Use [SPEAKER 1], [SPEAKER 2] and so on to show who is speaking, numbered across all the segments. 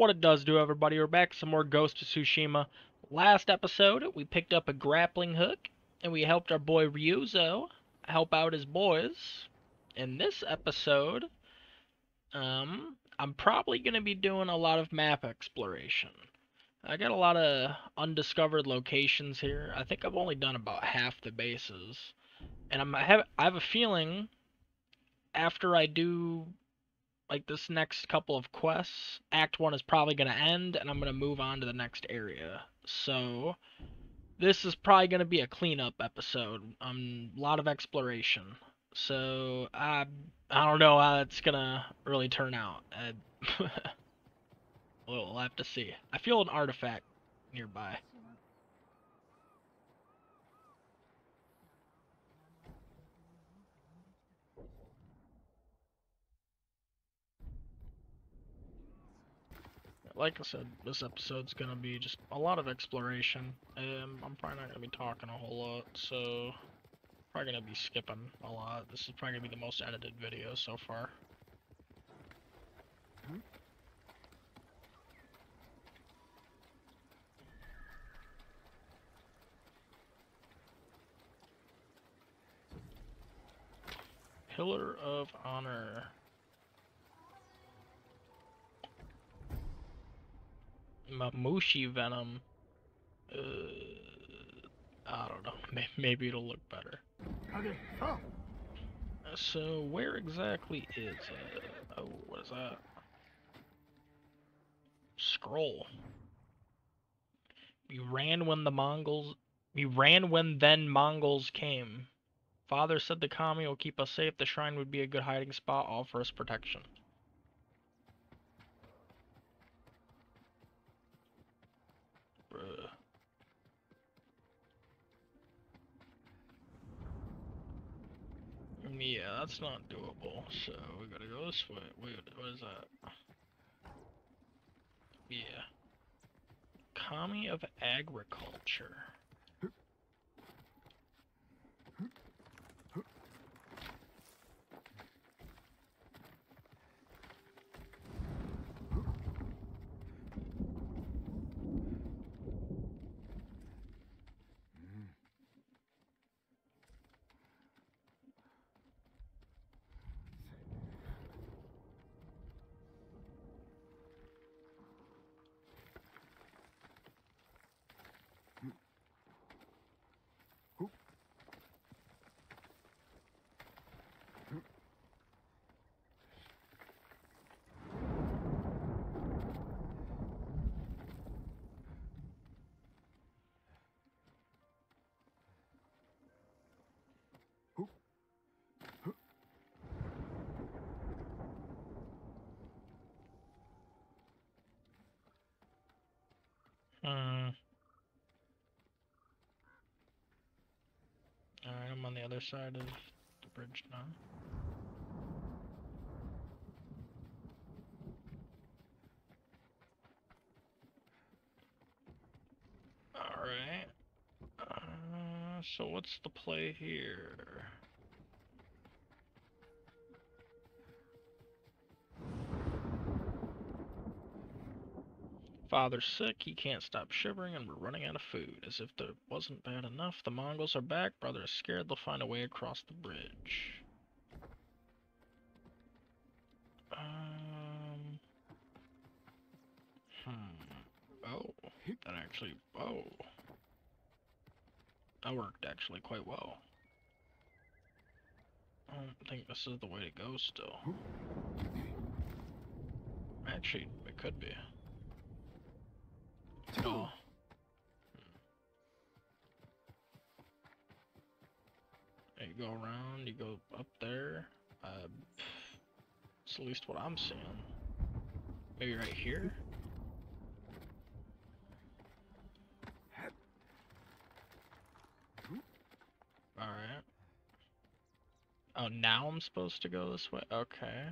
[SPEAKER 1] What it does do, everybody, we're back some more Ghost of Tsushima. Last episode, we picked up a grappling hook, and we helped our boy Ryuzo help out his boys. In this episode, um, I'm probably going to be doing a lot of map exploration. I got a lot of undiscovered locations here. I think I've only done about half the bases. And I'm, I have I have a feeling after I do like this next couple of quests, Act 1 is probably going to end and I'm going to move on to the next area. So this is probably going to be a cleanup episode. Um a lot of exploration. So I I don't know how it's going to really turn out. I, we'll have to see. I feel an artifact nearby. Like I said, this episode's gonna be just a lot of exploration. Um, I'm probably not gonna be talking a whole lot, so probably gonna be skipping a lot. This is probably gonna be the most edited video so far. Pillar of Honor. Mamushi Venom. Uh, I don't know. Maybe it'll look better. Okay. So, where exactly is it? Oh, what is that? Scroll. We ran when the Mongols. We ran when then Mongols came. Father said the kami will keep us safe. The shrine would be a good hiding spot, offer us protection. Bruh. Mm, yeah, that's not doable. So we gotta go this way. Wait, what is that? Yeah. Kami of Agriculture. Hmm. Alright, I'm on the other side of the bridge now. Alright. Uh, so what's the play here? Father's sick, he can't stop shivering, and we're running out of food. As if that wasn't bad enough, the Mongols are back. Brother is scared they'll find a way across the bridge. Um. Hmm. Oh. That actually. Oh. That worked actually quite well. I don't think this is the way to go still. Actually, it could be. Oh. You go around, you go up there. Uh, it's at least what I'm seeing. Maybe right here? Alright. Oh, now I'm supposed to go this way? Okay.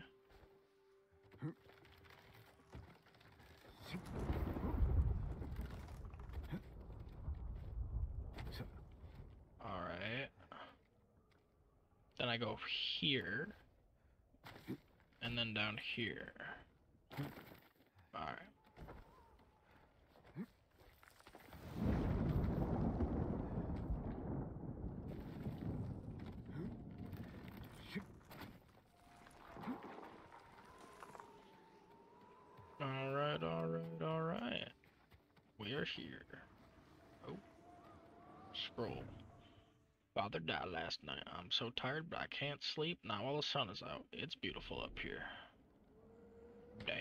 [SPEAKER 1] Alright. Then I go here. And then down here. Alright alright, alright. We are here. Oh. Scroll. Father died last night. I'm so tired, but I can't sleep. Now while the sun is out. It's beautiful up here. Damn.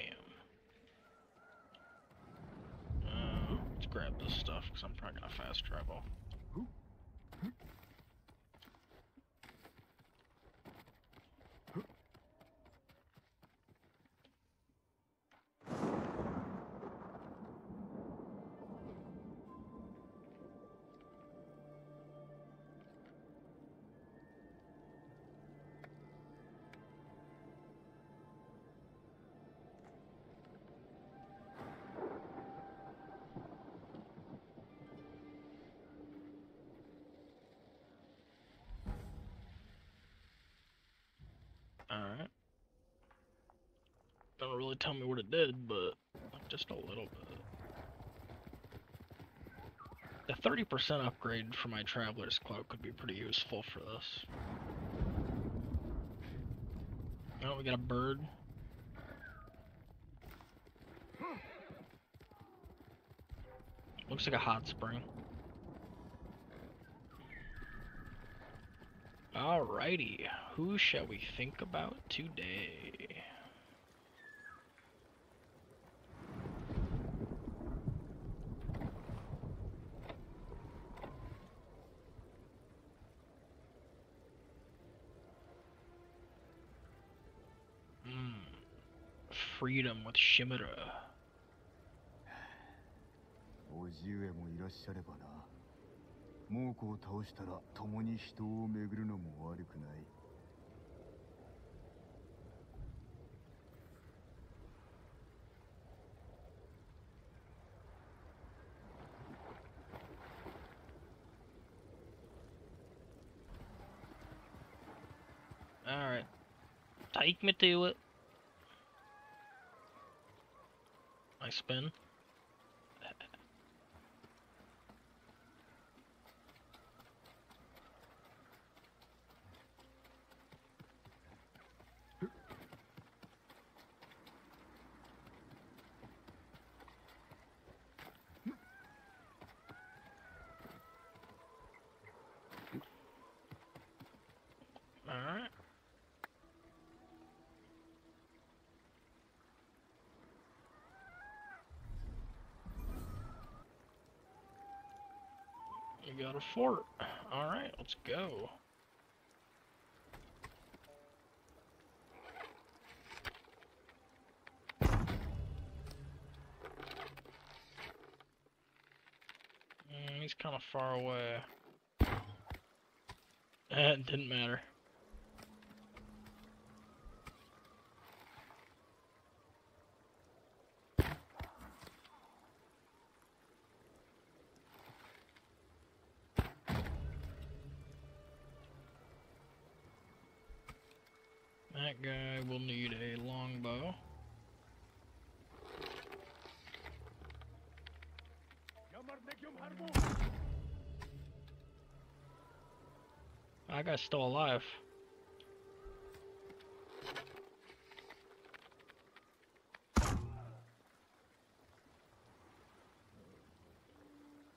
[SPEAKER 1] Uh, let's grab this stuff, because I'm probably gonna fast travel. Really tell me what it did, but like, just a little bit. The 30% upgrade for my Traveler's Cloak could be pretty useful for this. Oh, we got a bird. Looks like a hot spring. Alrighty, who shall we think about today? Shimura.
[SPEAKER 2] もいらっしゃればな。モーコを倒したら共に人を巡るのも悪くない。
[SPEAKER 1] Alright. Take. Spin. Alright. A fort. Alright, let's go. Mm, he's kind of far away. Eh, it didn't matter. That guy will need a longbow. That guy's still alive.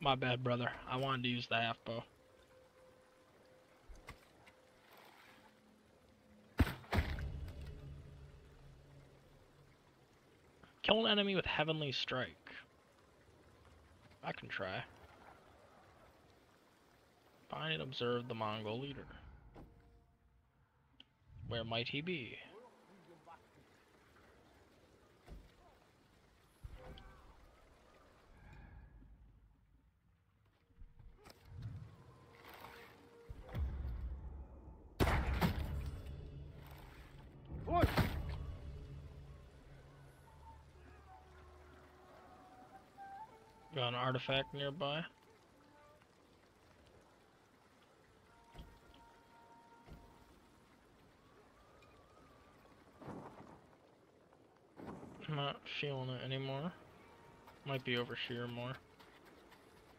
[SPEAKER 1] My bad, brother. I wanted to use the half bow. Kill an enemy with Heavenly Strike. I can try. Find and observe the Mongol leader. Where might he be? Got an artifact nearby. feeling it anymore. Might be over here more.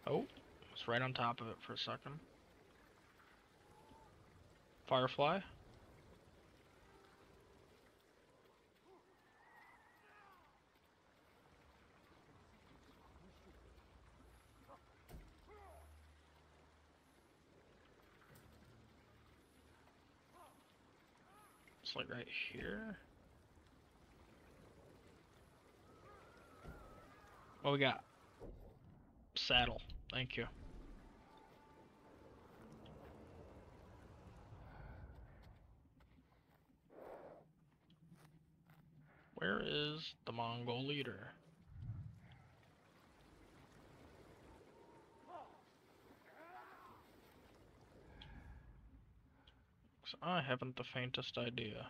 [SPEAKER 1] Oh, it's right on top of it for a second. Firefly. It's like right here. What we got? Saddle. Thank you. Where is the Mongol leader? I haven't the faintest idea.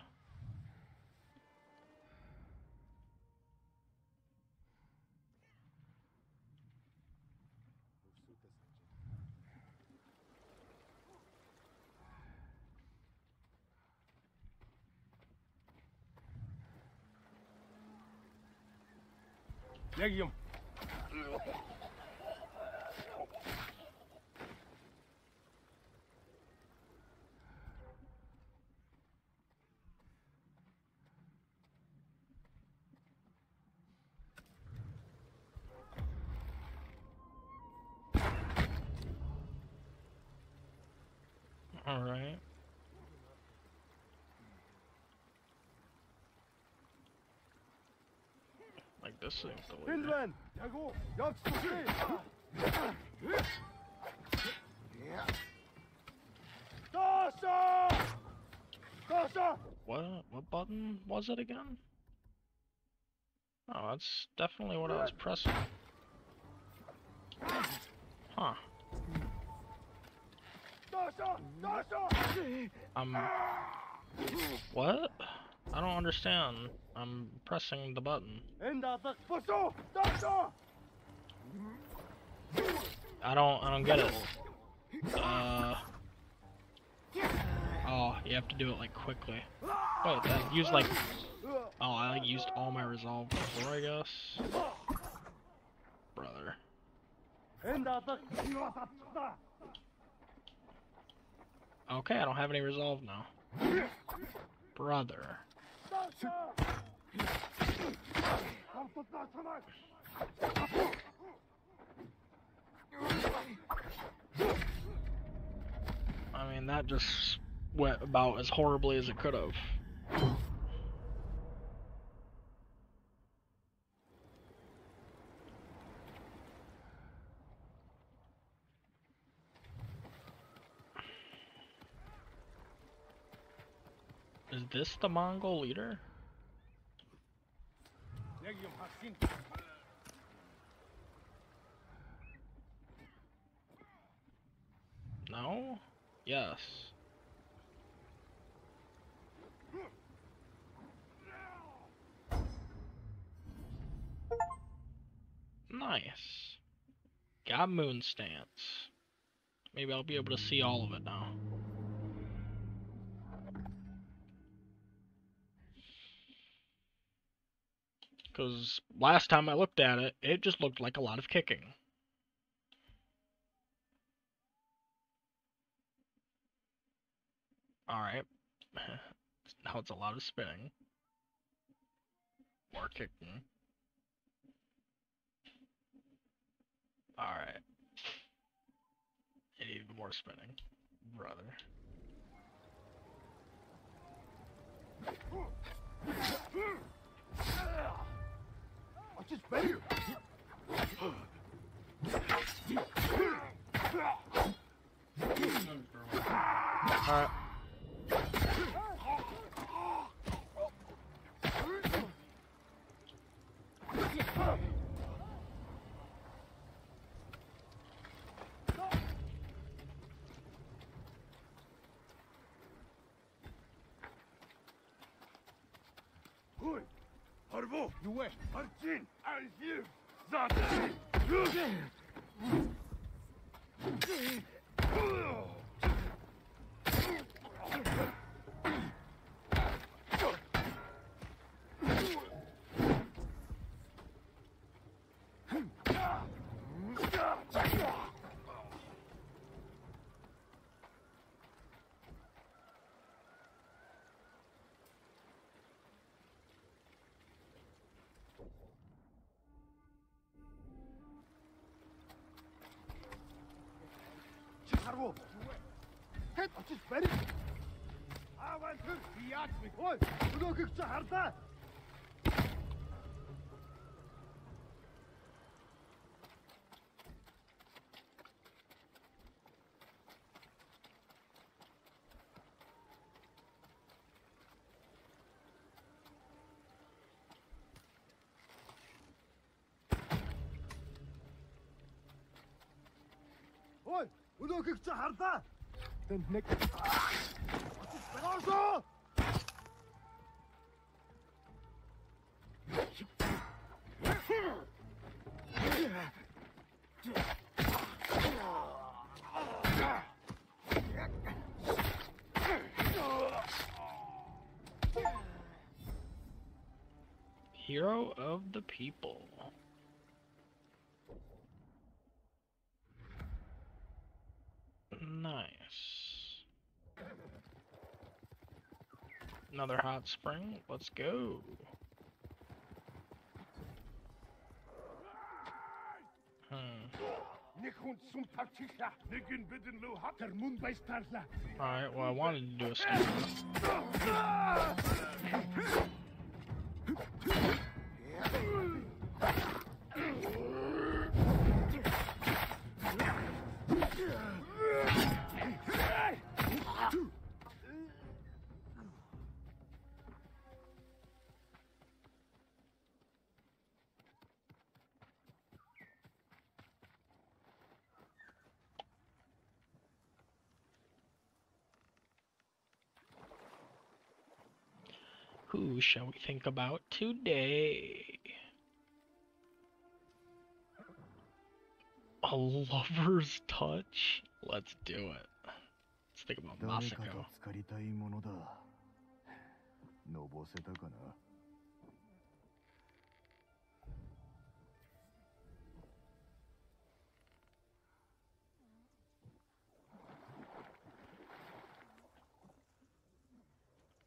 [SPEAKER 3] Legium.
[SPEAKER 1] Alright. What, what button was it again? Oh, that's definitely what I was pressing. Huh. Um, what? I don't understand. I'm pressing the button.
[SPEAKER 3] Enda tak poso! Dasha!
[SPEAKER 1] I don't I don't get it. Uh Oh, you have to do it like quickly. Wait, that used like Oh, I like used all my resolve before I guess. Brother.
[SPEAKER 3] Enda tak iwasatsuda!
[SPEAKER 1] Okay, I don't have any resolve now. Brother. I mean, that just went about as horribly as it could have. This the Mongol leader? No? Yes. Nice. Got moon stance. Maybe I'll be able to see all of it now. Because last time I looked at it, it just looked like a lot of kicking. Alright. now it's a lot of spinning. More kicking. Alright. Even more spinning. Brother.
[SPEAKER 3] Watch his better.
[SPEAKER 1] Alright.
[SPEAKER 3] Арбо, Юэ, Арчин, Альфир, Заты. Bravo. Тэд очиж барь. Аваад түр яах вэ? Ой, өнөөгч хардаа. өнөөхийг чи харлаа. Тэнд нэг Багасаа!
[SPEAKER 1] Hero of the people. another hot spring. Let's go. Hmm. Alright, well I wanted to do a stamina. Who shall we think about today? A lover's touch? Let's do it. Let's think about
[SPEAKER 2] 誰かと
[SPEAKER 1] Masako.
[SPEAKER 2] 浸かりたいものだのぼせたかな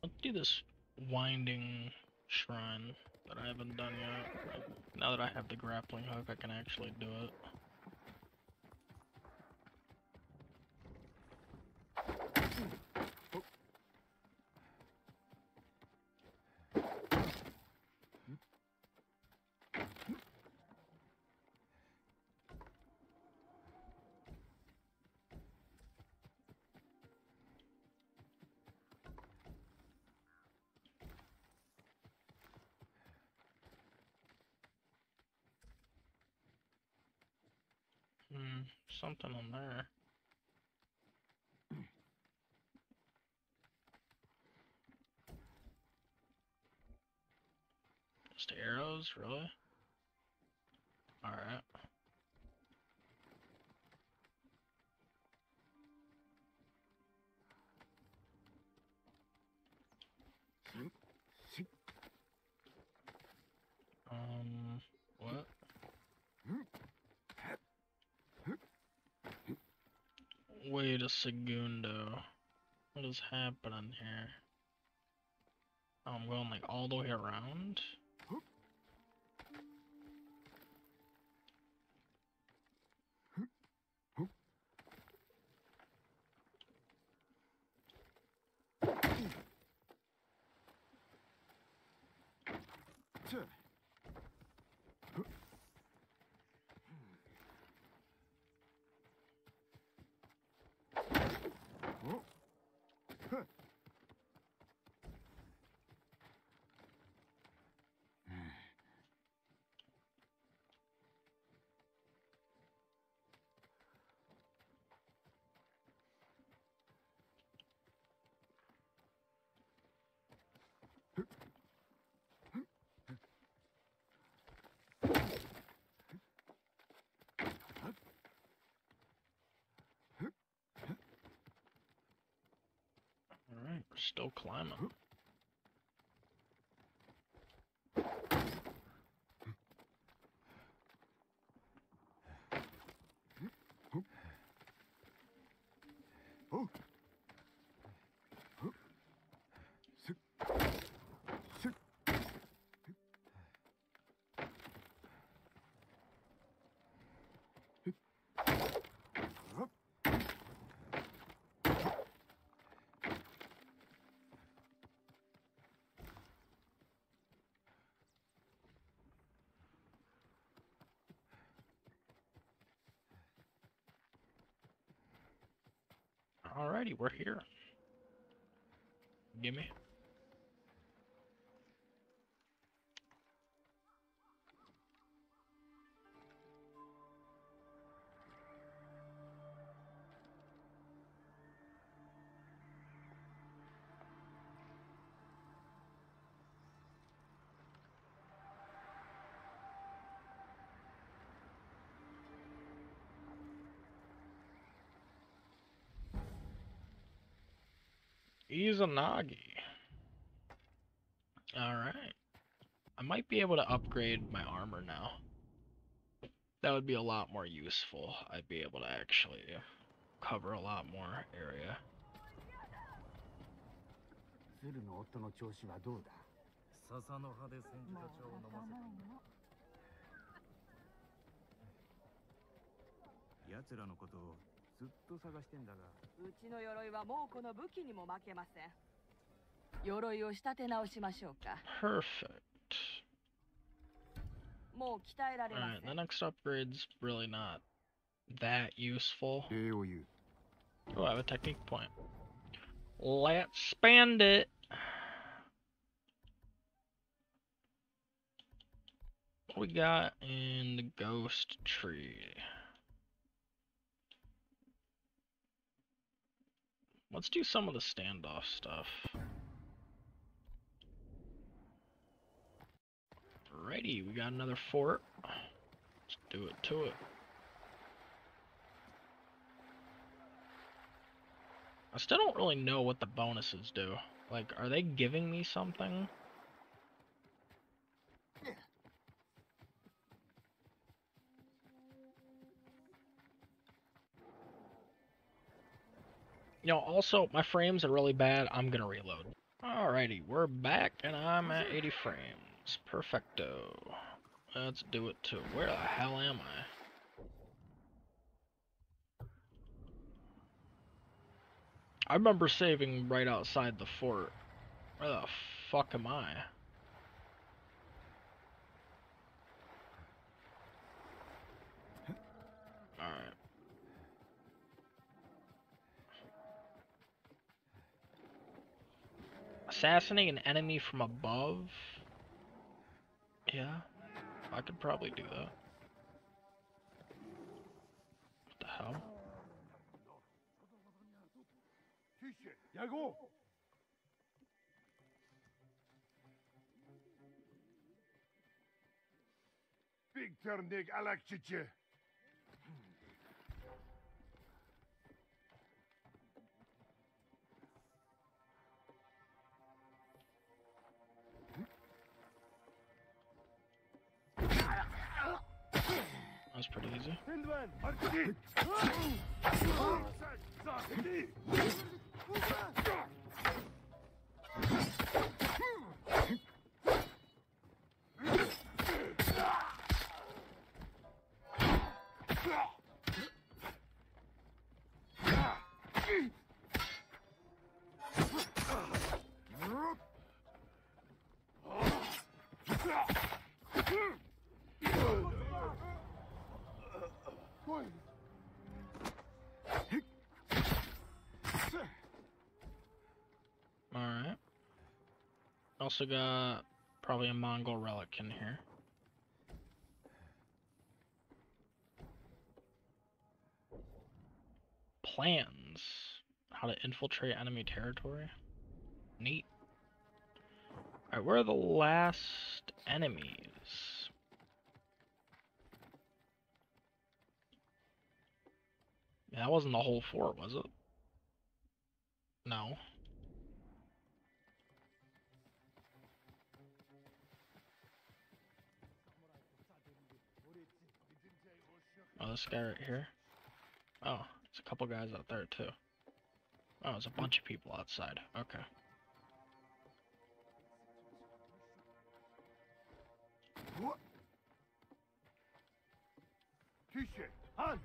[SPEAKER 1] Let's do this winding shrine that I haven't done yet. Now that I have the grappling hook, I can actually do it. On there. Just arrows, really? Alright. Wait a segundo. What is happening here? Oh, I'm going like all the way around we're still climbing.
[SPEAKER 2] Oh.
[SPEAKER 1] Alrighty, we're here. Gimme. Izanagi. Alright. I might be able to upgrade my armor now. That would be a lot more useful. I'd be able to actually cover a lot more area.
[SPEAKER 2] 鶴の夫の調子はどうだ
[SPEAKER 4] 笹の葉で千手たちを飲ませた奴らのことを ずっと探してんだが
[SPEAKER 5] うちの鎧はもうこの武器にも負けません鎧を仕立て直しましょうか
[SPEAKER 1] Perfect.
[SPEAKER 5] もう鍛えられま
[SPEAKER 1] Alright,
[SPEAKER 5] せ
[SPEAKER 1] the
[SPEAKER 5] ん
[SPEAKER 1] next upgrade's really not that useful.
[SPEAKER 2] 礼を言う
[SPEAKER 1] Oh, I have a technique point. Let's spend it. What we got in the ghost tree? Let's do some of the standoff stuff. Alrighty, we got another fort. Let's do it to it. I still don't really know what the bonuses do. Like, are they giving me something? You know, also, my frames are really bad. I'm gonna reload. Alrighty, we're back, and I'm at 80 frames. Perfecto. Let's do it to... Where the hell am I? I remember saving right outside the fort. Where the fuck am I? Assassinate an enemy from above? Yeah, I could probably do that. What the hell?
[SPEAKER 3] Big turn, Nick. I like chiche.
[SPEAKER 1] That was pretty easy. Yeah. Also got probably a Mongol relic in here. Plans. How to infiltrate enemy territory. Neat. Alright, where are the last enemies? Yeah, that wasn't the whole fort, was it? No. Oh, this guy right here. Oh, there's a couple guys out there too. Oh, there's a bunch of people outside. Okay.
[SPEAKER 3] Han!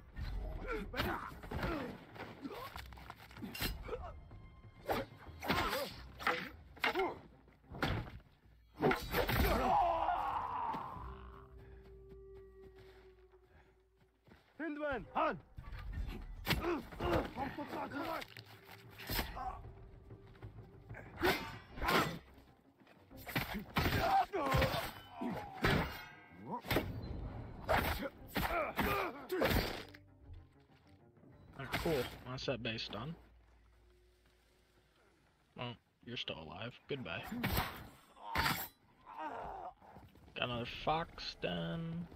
[SPEAKER 3] Lindman! Han! Alright,
[SPEAKER 1] cool. What's that based on? Well, you're still alive. Goodbye. Got another fox den.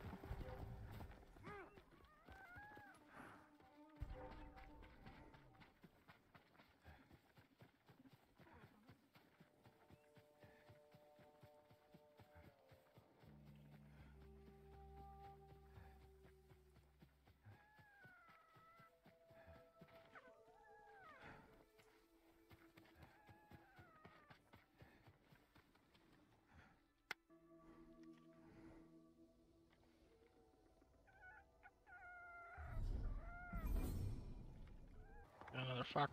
[SPEAKER 1] Got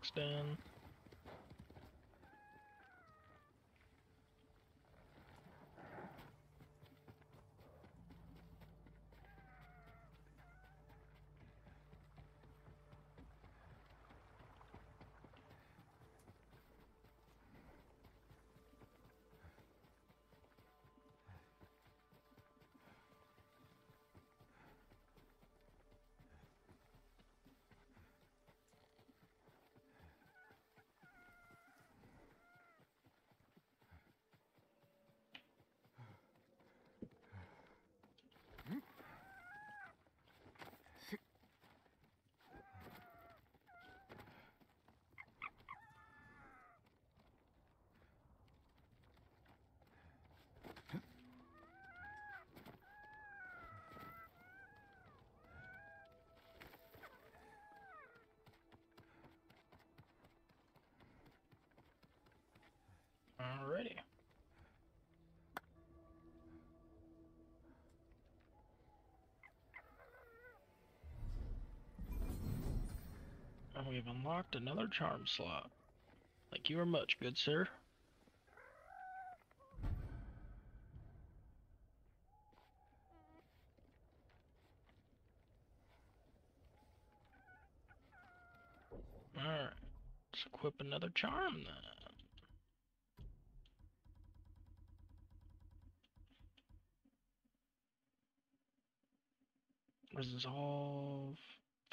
[SPEAKER 1] Alrighty. And we've unlocked another charm slot. Thank you very much, good sir. Alright, let's equip another charm then. Resolve.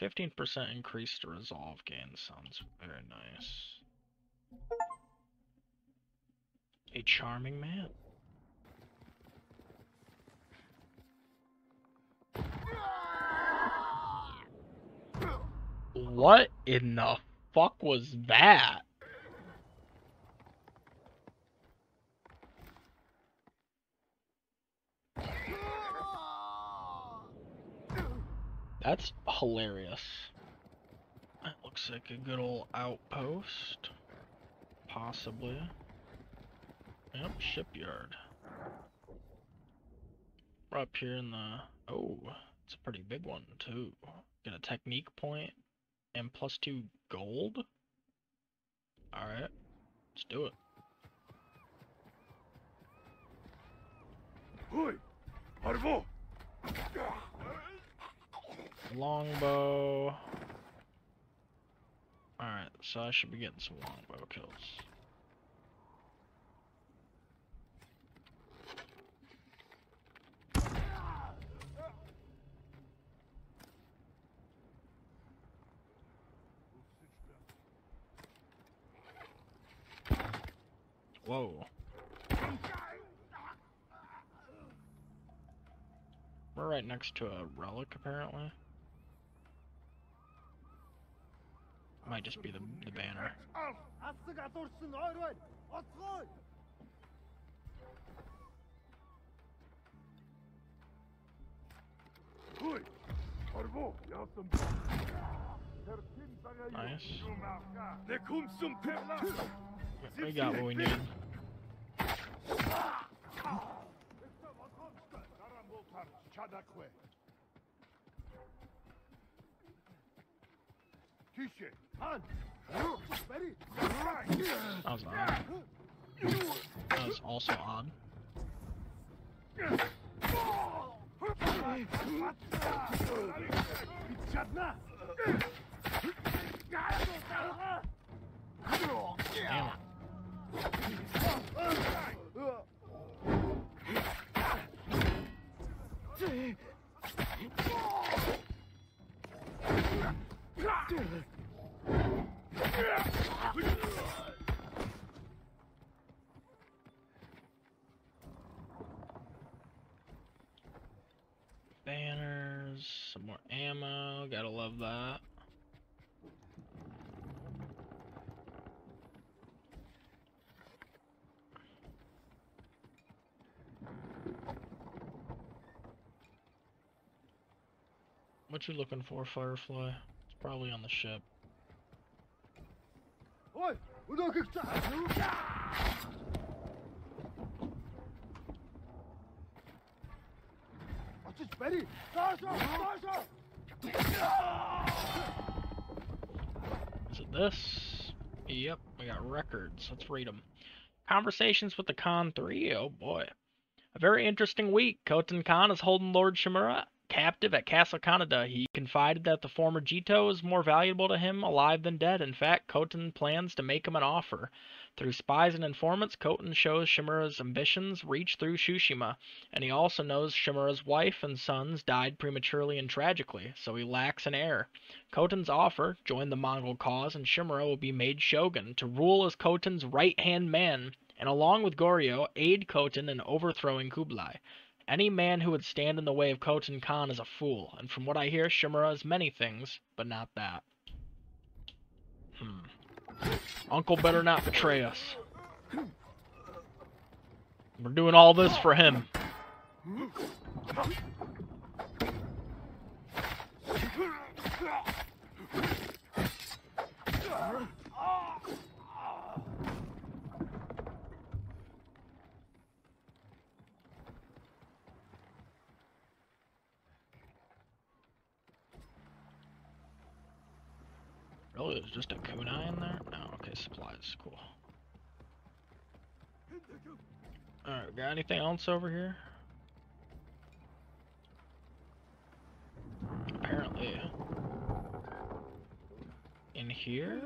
[SPEAKER 1] 15% increased resolve gain sounds very nice. A charming man. What in the fuck was that? That's hilarious. That looks like a good old outpost. Possibly. Yep, shipyard. We're up here in the... Oh, it's a pretty big one, too. Get a technique point and plus two gold? Alright, let's do it.
[SPEAKER 3] Oi! Harvo!
[SPEAKER 1] Longbow. Alright, so I should be getting some longbow kills. Whoa. We're right next to a relic, apparently. Might just be the, the banner. Nice. We got what we need.
[SPEAKER 3] Karamboltar, Çadakwe. Kişi, Han! Beri!
[SPEAKER 1] That was odd. That was also odd.
[SPEAKER 3] Çadna!
[SPEAKER 1] Damn it. Gotta love that. What you looking for, Firefly? It's probably on the ship.
[SPEAKER 2] お Ready?
[SPEAKER 1] Is it this? Yep, we got records. Let's read them. Conversations with the Khan 3. Oh boy. A very interesting week. Khotun Khan is holding Lord Shimura captive at Castle Kaneda. He confided that the former Jito is more valuable to him alive than dead. In fact, Khotun plans to make him an offer. Through spies and informants, Khotun shows Shimura's ambitions reach through Tsushima, and he also knows Shimura's wife and sons died prematurely and tragically, so he lacks an heir. Khotun's offer, join the Mongol cause, and Shimura will be made shogun to rule as Khotun's right-hand man, and along with Goryeo, aid Khotun in overthrowing Kublai. Any man who would stand in the way of Khotun Khan is a fool, and from what I hear, Shimura is many things, but not that. Hmm. Uncle better not betray us. We're doing all this for him. Really, there's just a kunai in there? Okay, supplies, cool. Alright, got anything else over here? Apparently. In here?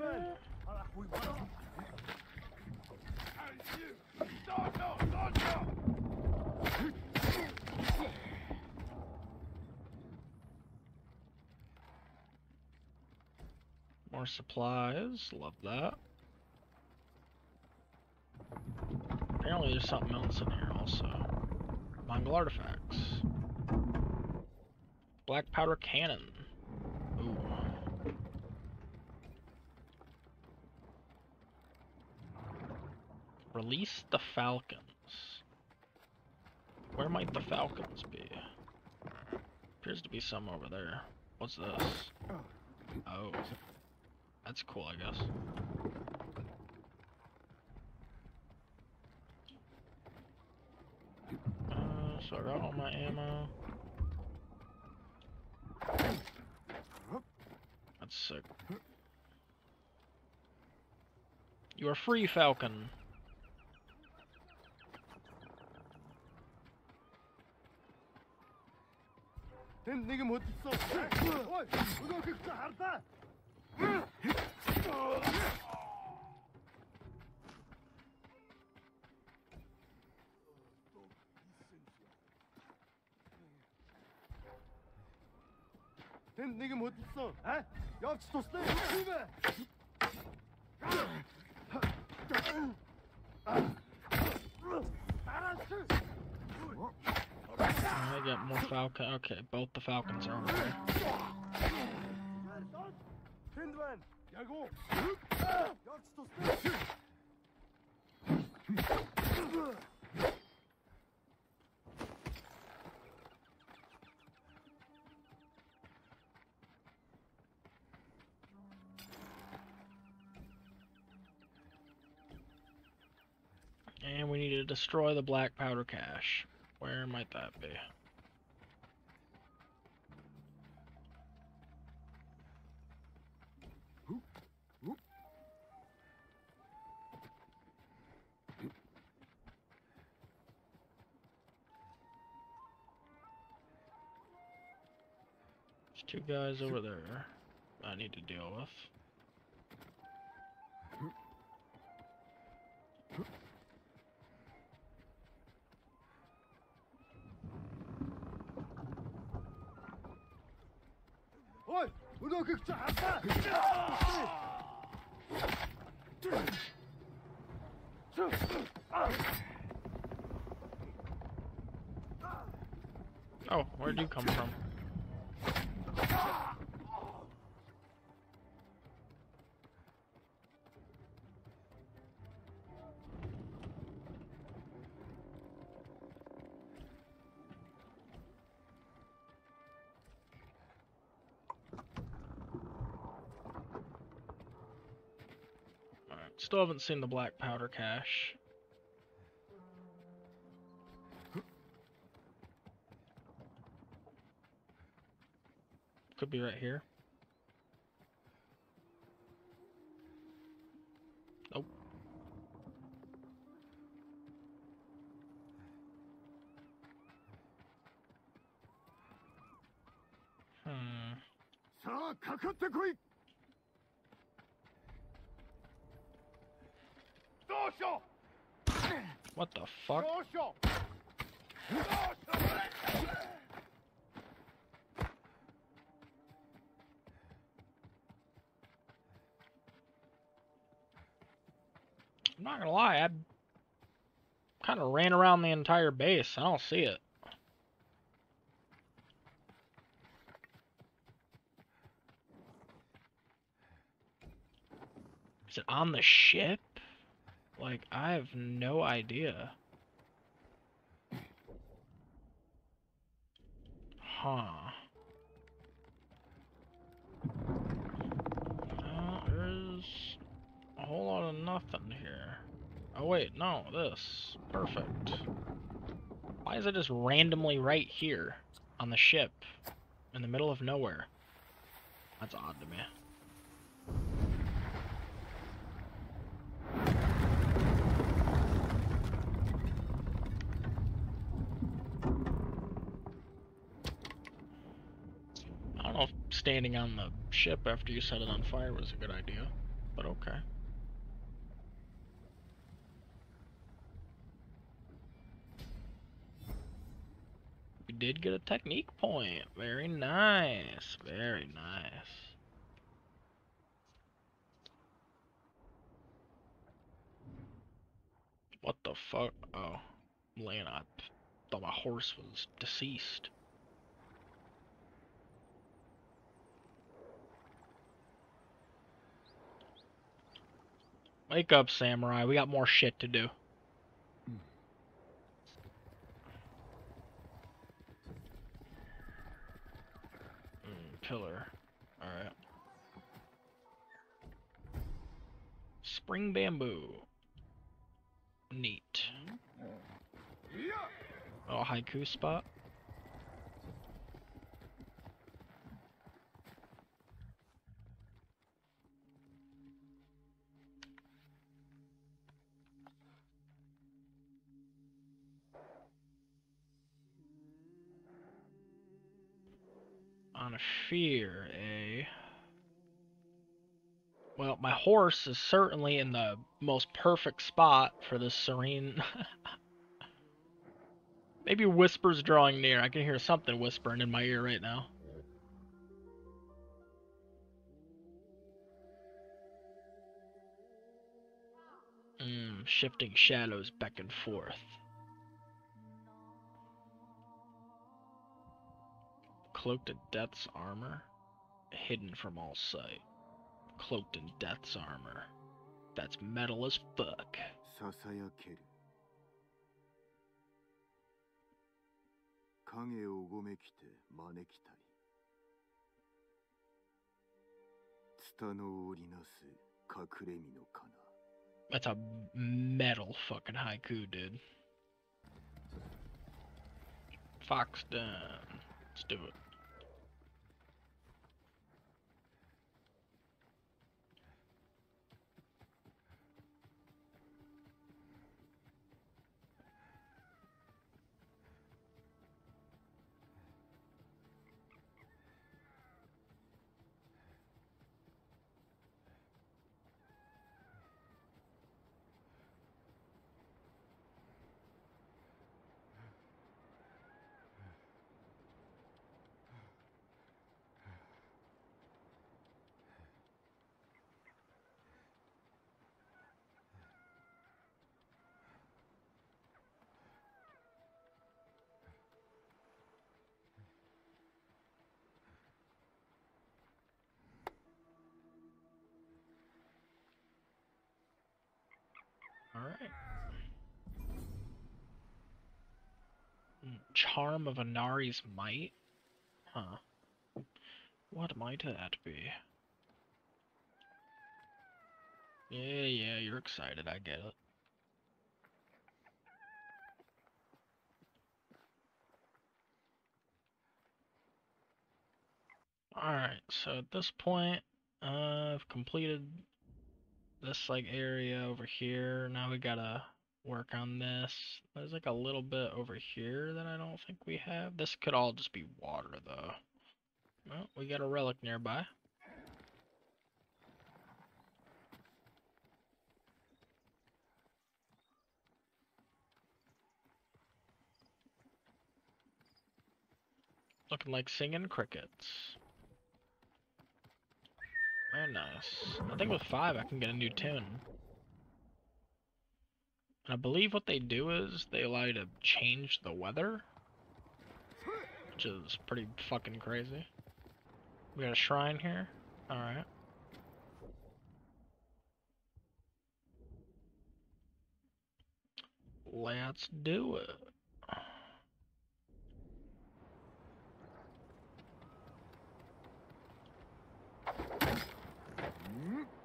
[SPEAKER 1] More supplies, love that. Apparently there's something else in here also. Mongol artifacts. Black powder cannon. Ooh. Release the falcons. Where might the falcons be? Appears to be some over there. What's this? Oh. oh. That's cool, I guess. Uh, so I got all my ammo. That's sick. You are free, Falcon.
[SPEAKER 2] Patrz tu z tyłu, siwe!
[SPEAKER 1] I get more falcon. Okay, both the falcons are on there. Hindman, Jago. Jetzt destroy the black powder cache. Where might that be? There's two guys over there I need to deal with. Still haven't seen the black powder cache. Could be right here. fuck? I'm not gonna lie, I kind of ran around the entire base. I don't see it. Is it on the ship? Like, I have no idea. Huh. There's a whole lot of nothing here. Oh wait, no, this. Perfect. Why is it just randomly right here on the ship in the middle of nowhere? That's odd to me. I don't know if on the ship after you set it on fire was a good idea, but okay. We did get a technique point. Very nice. Very nice. What the fuck? Oh, laying up. Thought my horse was deceased. Wake up, samurai. We got more shit to do. Mm, pillar. Alright. Spring bamboo. Neat. Oh, haiku spot. On a fear, eh? Well, my horse is certainly in the most perfect spot for this serene. Maybe whispers drawing near. I can hear something whispering in my ear right now. Mm, shifting shadows back and forth. Cloaked in death's armor, hidden from all sight. Cloaked in death's armor. That's metal as fuck.
[SPEAKER 2] ささやける影をうごめきて招きたりツタの織りなす隠れ身のかな
[SPEAKER 1] That's a metal fucking haiku, dude. Fox Den. Let's do it. Alright. Charm of Inari's Might? Huh. What might that be? Yeah, yeah, you're excited. I get it. Alright, so at this point, uh, I've completed this like area over here. Now we gotta work on this. There's like a little bit over here that I don't think we have. This could all just be water though. Well, we got a relic nearby. Looking like singing crickets. Very nice. I think with five I can get a new tune. I believe what they do is they allow you to change the weather. Which is pretty fucking crazy. We got a shrine here. Alright. Let's do it. Alright,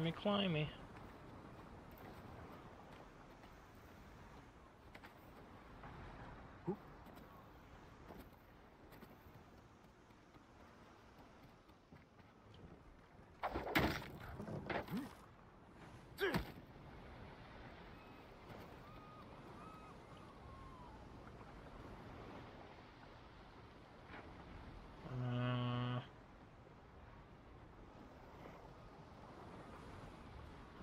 [SPEAKER 1] climby, climby. Uh,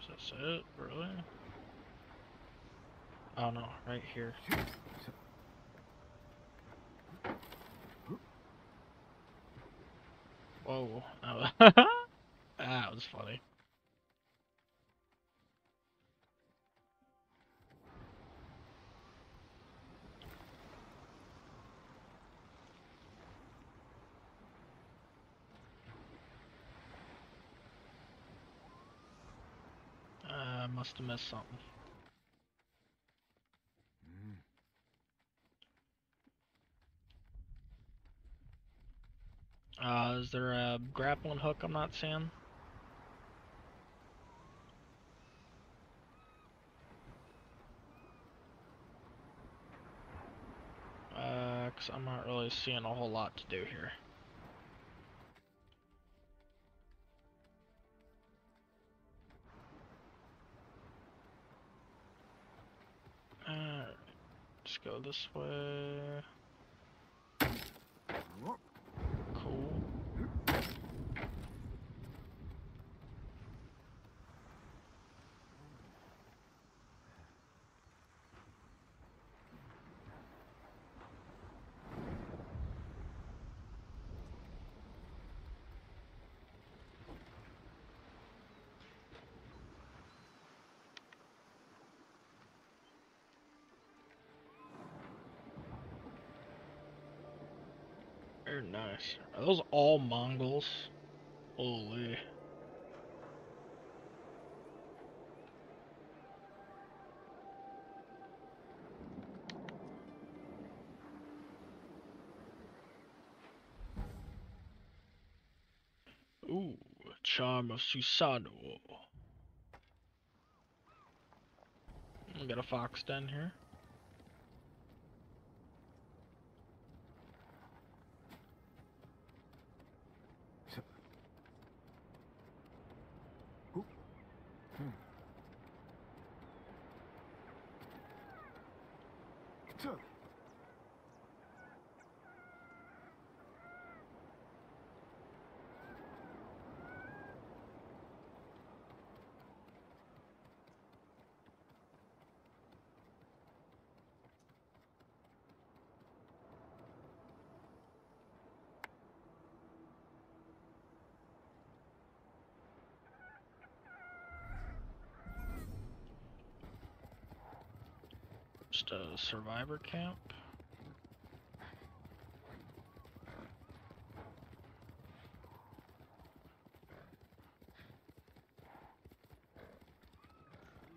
[SPEAKER 1] is this it? Really? Oh no, right here. Whoa. Oh. Ah, that was funny. I must have missed something. Is there a grappling hook I'm not seeing? Uh, cause I'm not really seeing a whole lot to do here. Let's go this way. Cool. Nice. Are those all Mongols? Holy. Ooh, charm of Susanoo. We got a fox den here. survivor camp.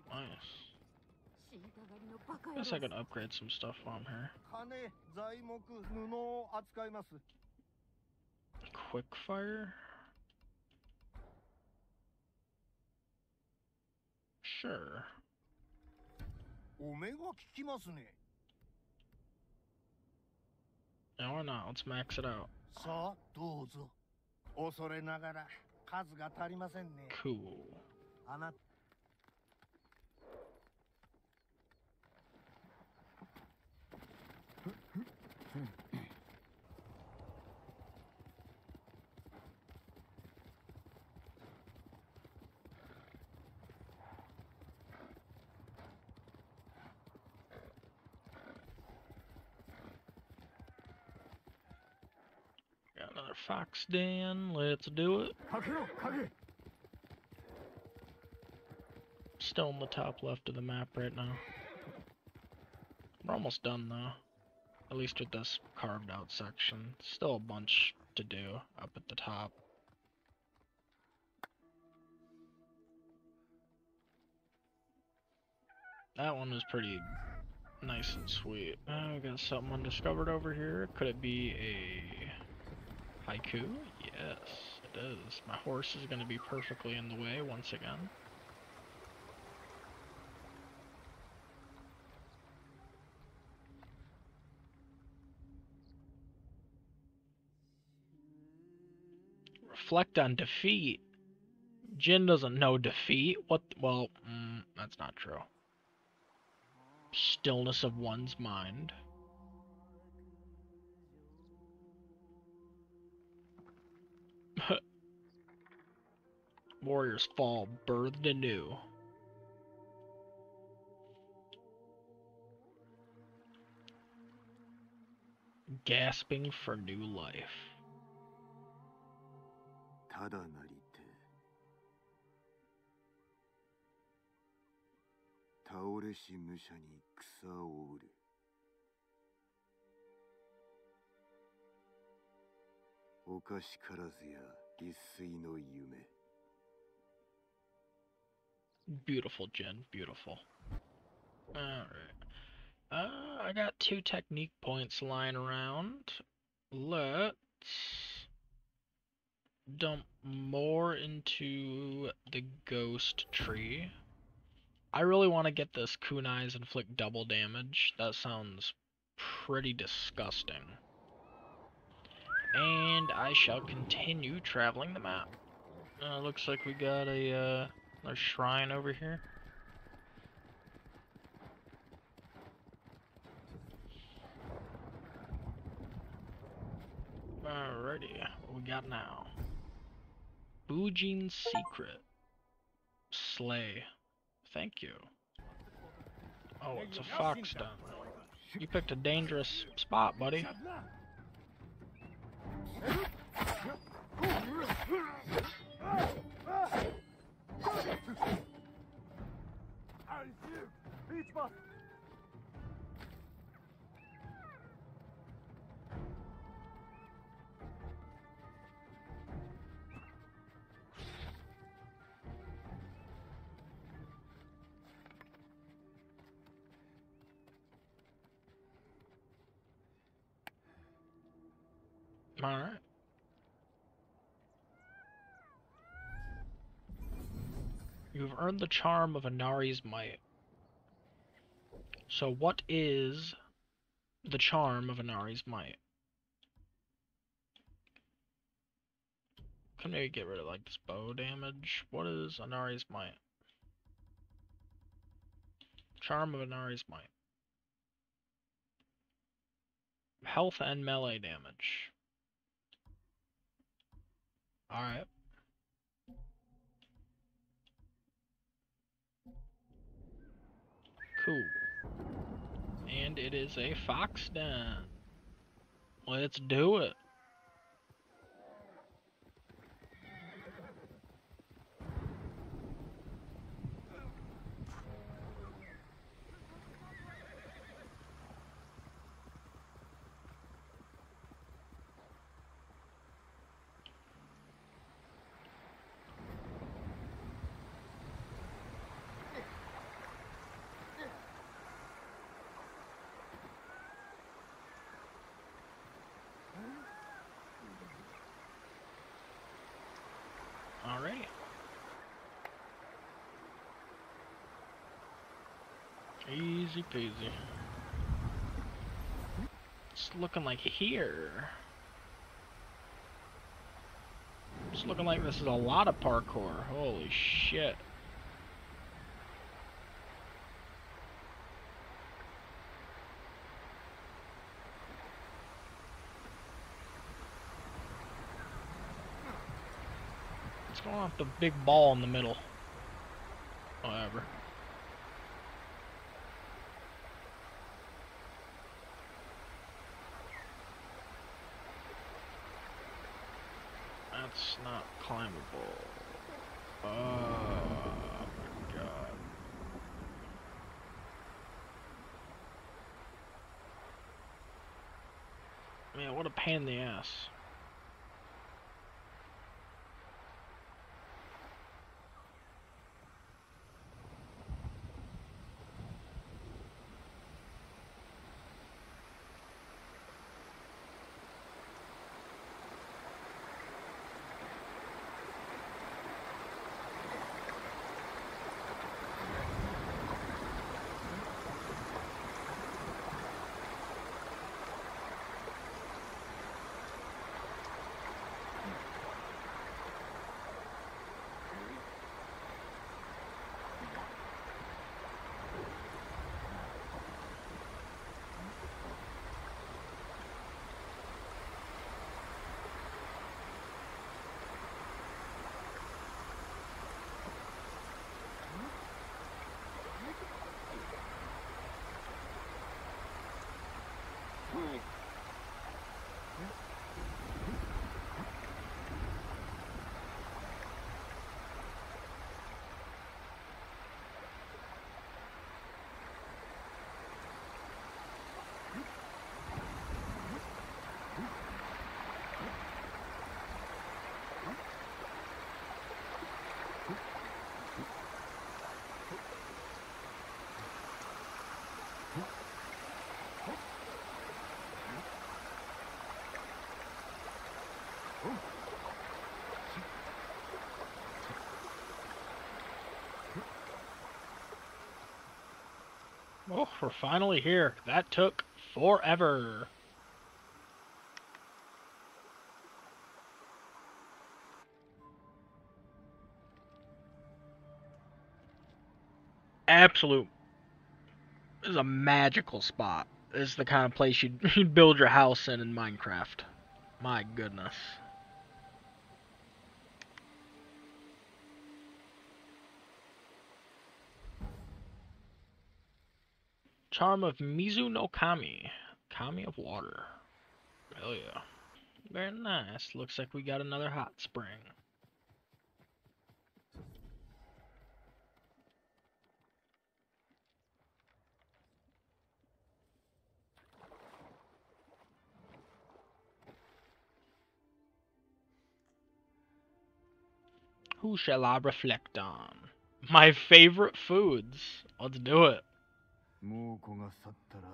[SPEAKER 1] Nice. I guess I can upgrade some stuff while I'm here. Quick fire? Sure.
[SPEAKER 6] おめが聞きますね。
[SPEAKER 1] No, we're not. Let's max it out.
[SPEAKER 6] さあ、どうぞ。恐れながら、数が足りませんね。
[SPEAKER 1] Cool.
[SPEAKER 6] あな
[SPEAKER 1] た。fox den. Let's do it. Still in the top left of the map right now. We're almost done though. At least with this carved out section. Still a bunch to do up at the top. That one was pretty nice and sweet. Uh, we got something undiscovered over here. Could it be a haiku? Yes, it is. My horse is going to be perfectly in the way once again. Reflect on defeat. Jin doesn't know defeat. What? Well, mm, that's not true. Stillness of one's mind. Warriors fall, birthed anew. Gasping for new life.
[SPEAKER 2] ただなりて倒れし武者に草を折る
[SPEAKER 1] Beautiful, Jin. Beautiful. Alright. Uh, I got two technique points lying around. Let's dump more into the ghost tree. I really want to get this kunai's inflict double damage. That sounds pretty disgusting. And I shall continue traveling the map. Uh, looks like we got a uh, shrine over here. Alrighty, what we got now? Bujin's secret. Slay. Thank you. Oh, it's a fox den. You picked a dangerous spot, buddy. Beach bus! Alright. You've earned the charm of Inari's might. So what is the charm of Inari's might? Can maybe get rid of like this bow damage. What is Inari's might? Charm of Inari's might. Health and melee damage. Alright. Cool. And it is a fox den. Let's do it. Easy. It's looking like here. It's looking like this is a lot of parkour. Holy shit. What's going on with the big ball in the middle? Whatever. That's not climbable. Oh my god. Man, what a pain in the ass. Oh, we're finally here. That took forever. Absolute. This is a magical spot. This is the kind of place you'd, you'd build your house in in Minecraft. My goodness. Charm of Mizu no Kami. Kami of water. Hell yeah. Very nice. Looks like we got another hot spring. Who shall I reflect on? My favorite foods. Let's do it.
[SPEAKER 2] 猛虎が去ったら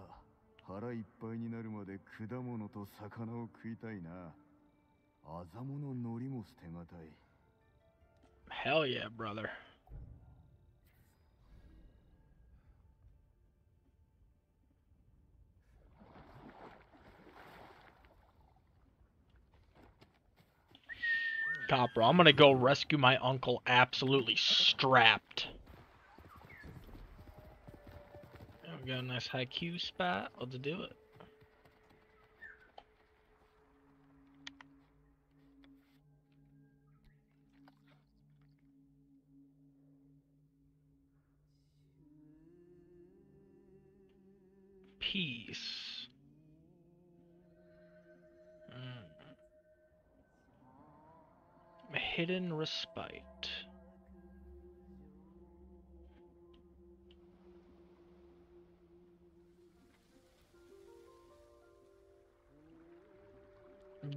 [SPEAKER 2] 腹いっぱいになるまで果物と魚を食いたいなあざもの海苔も捨てがたい
[SPEAKER 1] Hell yeah, brother. God, bro, I'm gonna go rescue my uncle absolutely strapped. Got a nice haiku spot. Let's do it. Peace. Mm. Hidden respite.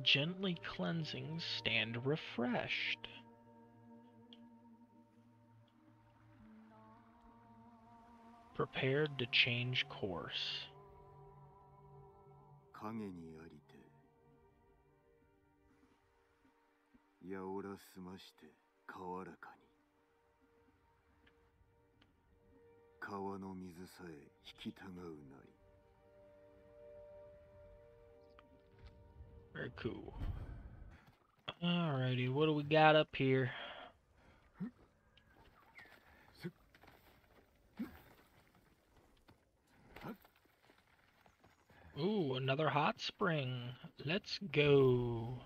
[SPEAKER 1] Gently cleansing, stand refreshed. Prepared to change course. Very cool. Alrighty, what do we got up here? Ooh, another hot spring. Let's go.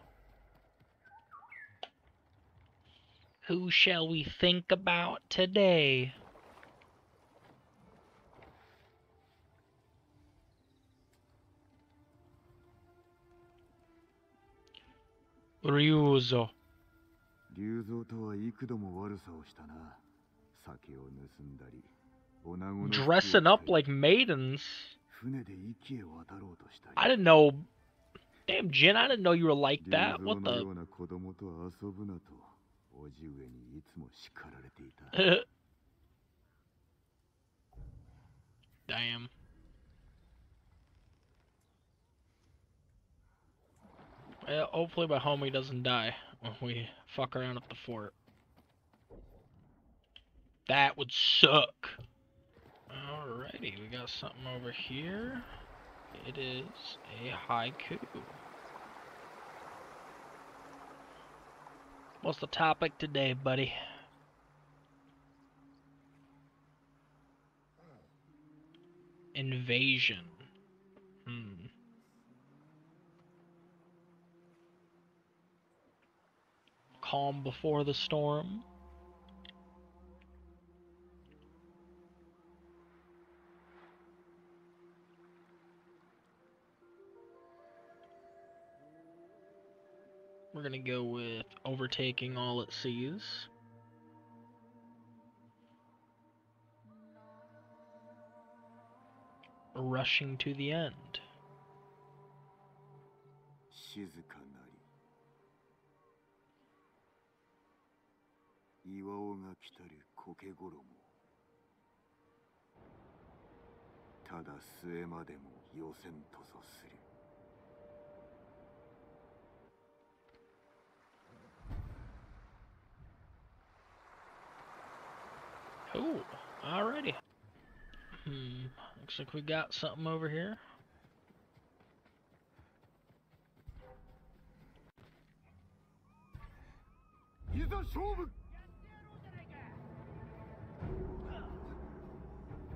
[SPEAKER 1] Who shall we think about today? Ryuzo.
[SPEAKER 2] 龍蔵とは幾度も悪さをしたな酒を盗んだり女子の服を
[SPEAKER 1] Dressing up
[SPEAKER 2] 着て
[SPEAKER 1] like maidens.
[SPEAKER 2] 船で壱岐へ渡ろうとしたり
[SPEAKER 1] I didn't know. Damn, Jin, I didn't know you were like
[SPEAKER 2] 龍
[SPEAKER 1] that.
[SPEAKER 2] 蔵
[SPEAKER 1] What
[SPEAKER 2] の
[SPEAKER 1] the?
[SPEAKER 2] ような子供と遊ぶなと叔父上にいつも叱られていた
[SPEAKER 1] Damn. Well, hopefully my homie doesn't die when we fuck around at the fort. That would suck. Alrighty, we got something over here. It is a haiku. What's the topic today, buddy? Invasion. Hmm. Calm before the storm. We're gonna go with overtaking all it sees. Rushing to the end.
[SPEAKER 2] 岩尾が来たる苔衣ただ末までも予選とぞする
[SPEAKER 1] Cool. Alrighty. Hmm. Looks like we got something over here.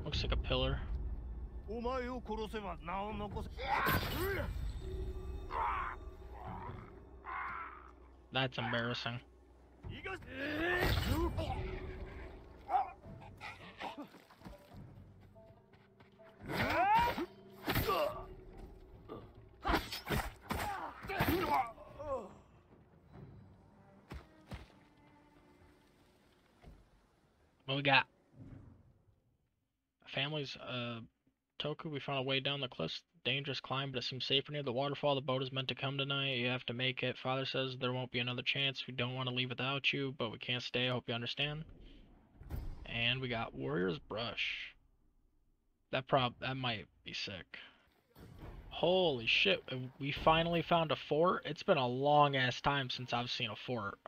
[SPEAKER 1] Looks like a pillar. That's embarrassing. What we got? Families, uh, Toku, we found a way down the cliffs. Dangerous climb, but it seems safer near the waterfall. The boat is meant to come tonight. You have to make it. Father says there won't be another chance. We don't want to leave without you, but we can't stay. I hope you understand. And we got Warrior's Brush. That prob that might be sick. Holy shit, we finally found a fort. It's been a long ass time since I've seen a fort.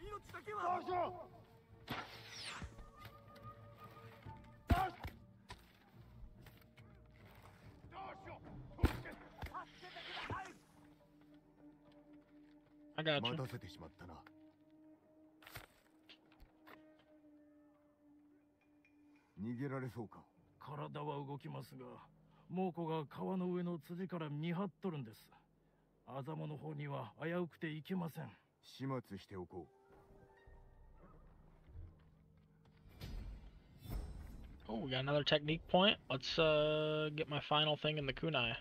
[SPEAKER 1] 命だけは。I got you.
[SPEAKER 2] 待たせてしまったな逃げられそうか
[SPEAKER 7] 体は動きますが猛虎が川の上の辻から見張っとるんですあざもの方には危うくていけません
[SPEAKER 2] 始末しておこ
[SPEAKER 1] Oh, we got another technique point. Let's uh get my final thing in the kunai.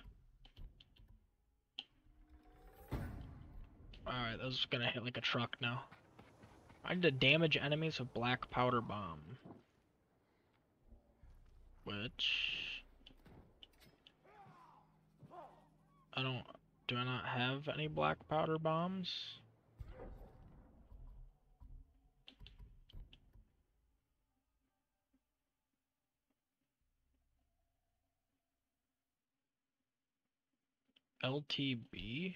[SPEAKER 1] Alright, those are gonna hit like a truck now. I need to damage enemies with black powder bomb. Which... I don't... Do I not have any black powder bombs? LTB?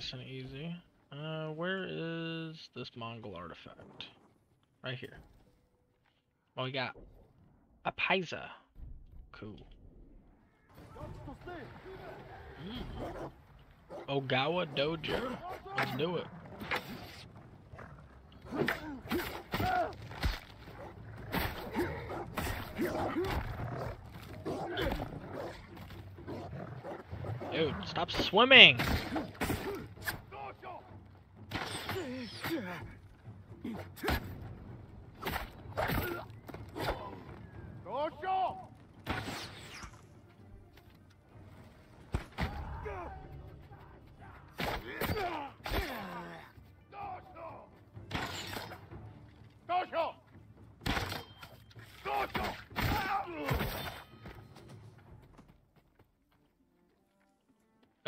[SPEAKER 1] nice and easy. Uh, where is this Mongol artifact? Right here. Oh, we got a Pisa. Cool. Mm. Ogawa Dojo. Let's do it. Dude, stop swimming!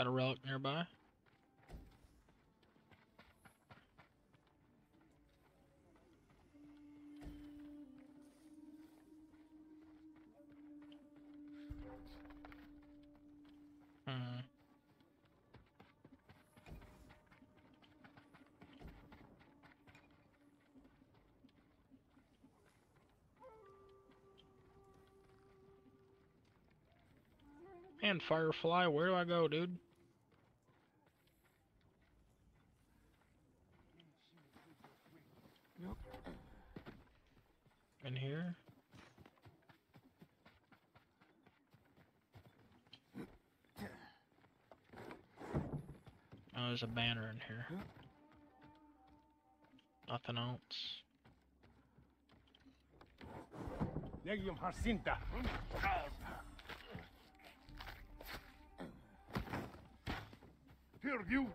[SPEAKER 1] Got a relic nearby. Man, Firefly, where do I go, dude? In here? Oh, there's a banner in here. Nothing else.
[SPEAKER 3] Legium Harsinta. Here, you.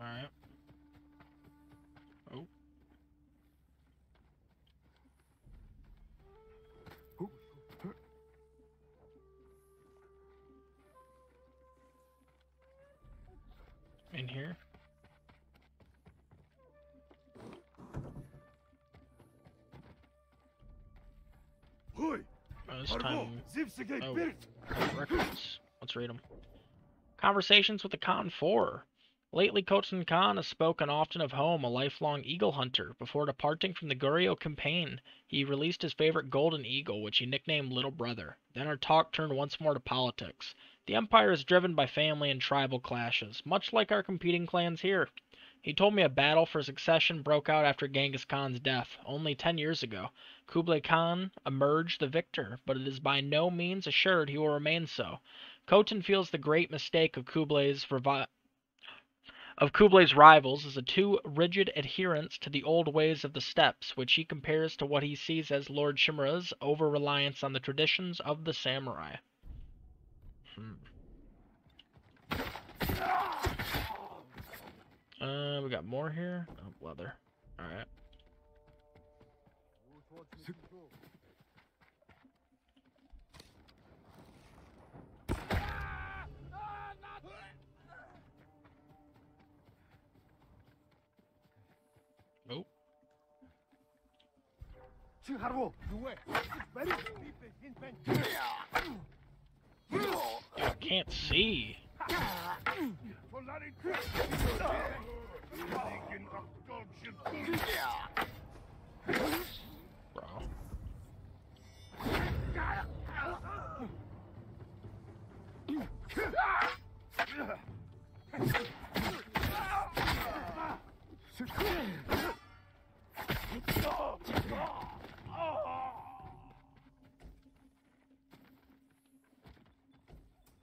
[SPEAKER 1] Alright. Oh. In here? Oh, this time Oh. Records. Let's read them. Conversations with the Khan 4. Lately, Khotun Khan has spoken often of home, a lifelong eagle hunter. Before departing from the Goryeo campaign, he released his favorite golden eagle, which he nicknamed Little Brother. Then our talk turned once more to politics. The Empire is driven by family and tribal clashes, much like our competing clans here. He told me a battle for succession broke out after Genghis Khan's death, only ten years ago. Kublai Khan emerged the victor, but it is by no means assured he will remain so. Khotun feels the great mistake of Kublai's revi- of Kublai's rivals is a too rigid adherence to the old ways of the steppes, which he compares to what he sees as Lord Shimura's over reliance on the traditions of the samurai. Hmm. Uh, we got more here? Oh, leather. Alright. Oh. I can't see.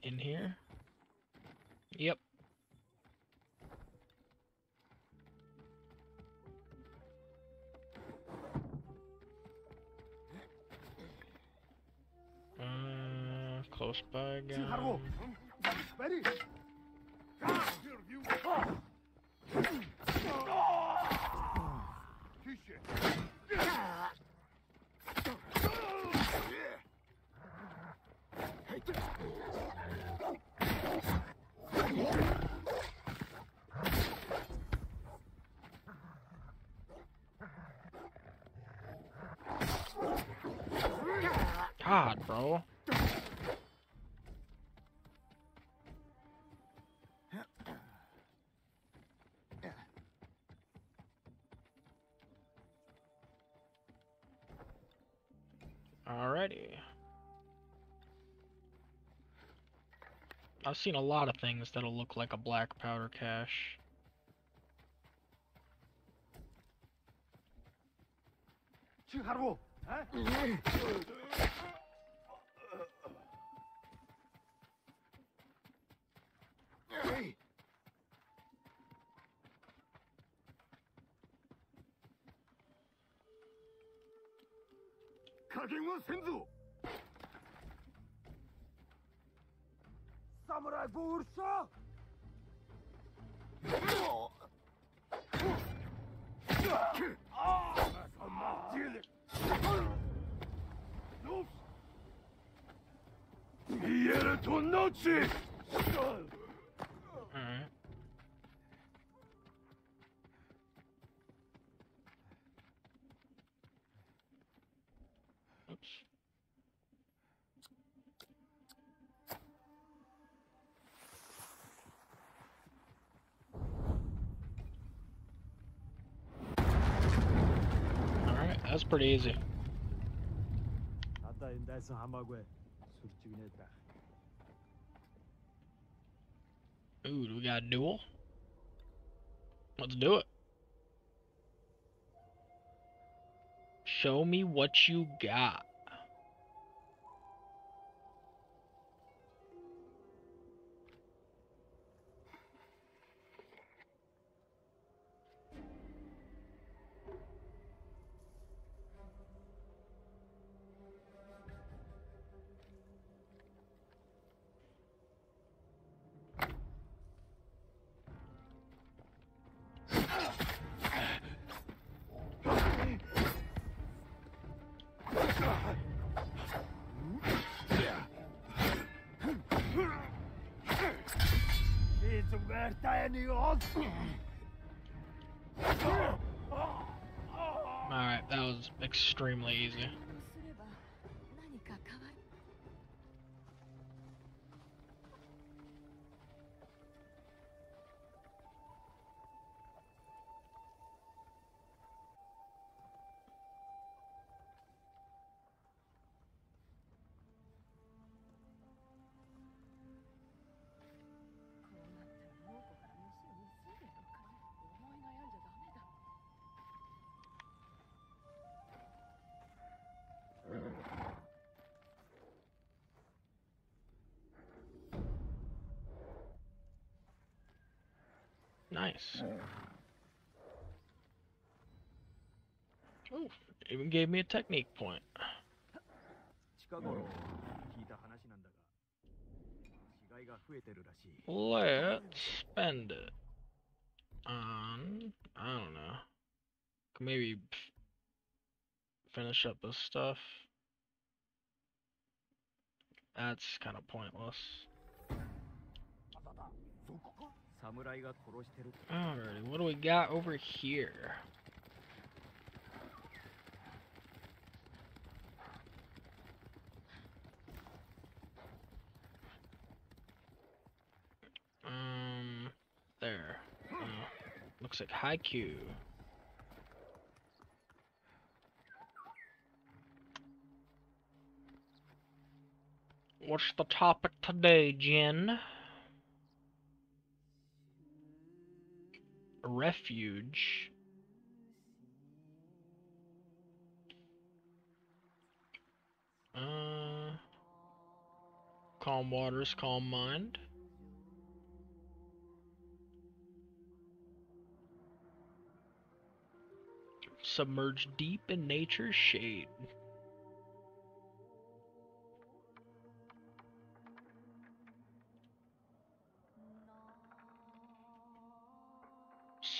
[SPEAKER 1] In here? close by,
[SPEAKER 3] guys.
[SPEAKER 1] God, bro. Alrighty. I've seen a lot of things that'll look like a black powder cache.
[SPEAKER 6] 칭 加減はせんぞ。
[SPEAKER 3] 侍ボールシと
[SPEAKER 1] なち、うん pretty easy. Ooh, do we got a duel? Let's do it. Show me what you got. Nice. Ooh, even gave me a technique point. Let's spend it on, I don't know, maybe finish up this stuff. That's kind of pointless. Alright, what do we got over here? Um, there. Uh, looks like haiku. What's the topic today, Jin? Refuge. Uh, calm waters, calm mind. Submerge deep in nature's shade.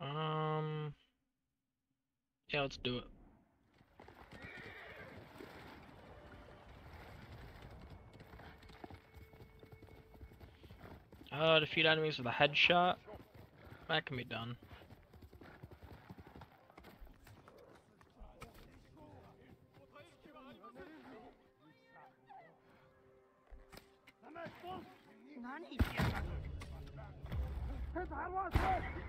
[SPEAKER 1] Um. Yeah, let's do it. Uh, defeat enemies with a headshot. That can be done.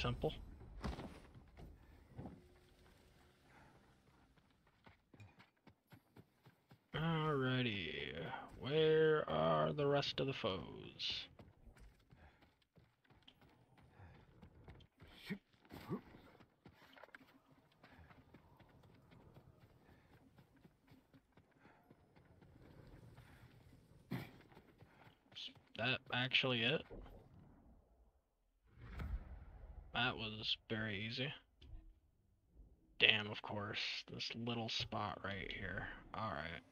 [SPEAKER 1] simple. Alrighty. Where are the rest of the foes? That actually it? That was very easy. Damn, of course. This little spot right here. Alright.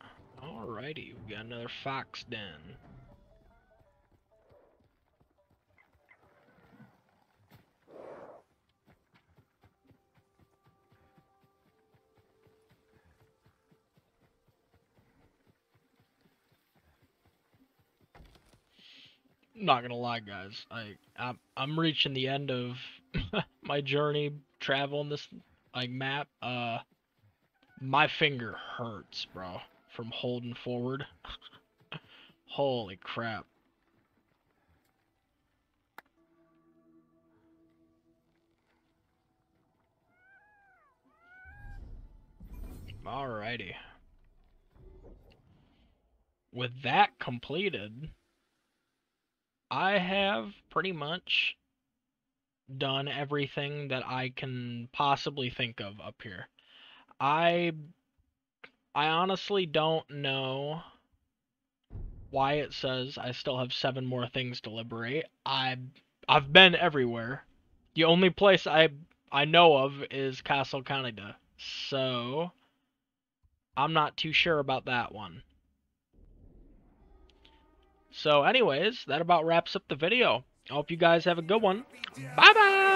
[SPEAKER 1] Alrighty, we got another fox den. Not gonna lie guys. I i'm, I'm reaching the end of my journey traveling this like map. Uh my finger hurts bro from holding forward. Holy crap. Alrighty. With that completed I have pretty much done everything that I can possibly think of up here. I I honestly don't know why it says I still have seven more things to liberate. I I've been everywhere. The only place I I know of is Castle Kaneda. So I'm not too sure about that one. So, anyways, that about wraps up the video. I hope you guys have a good one. Bye bye